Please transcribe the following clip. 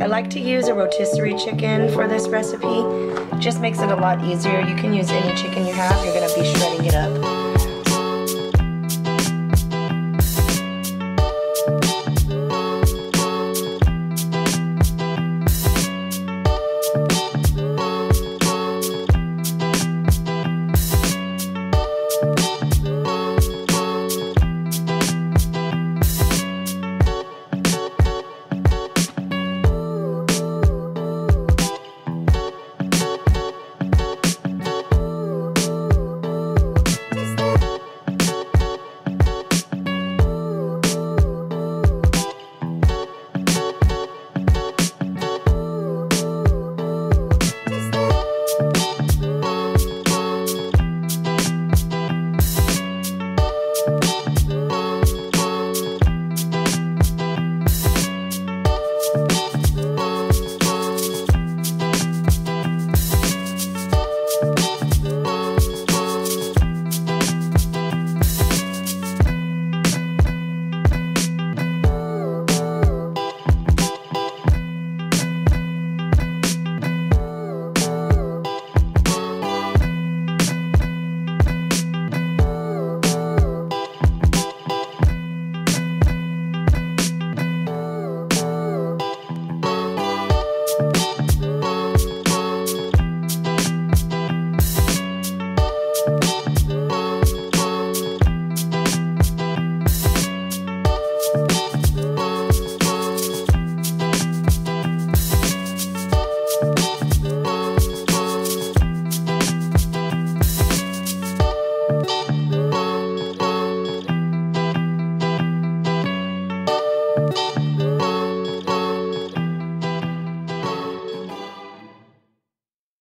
I like to use a rotisserie chicken for this recipe. Just makes it a lot easier. You can use any chicken you have. You're gonna be.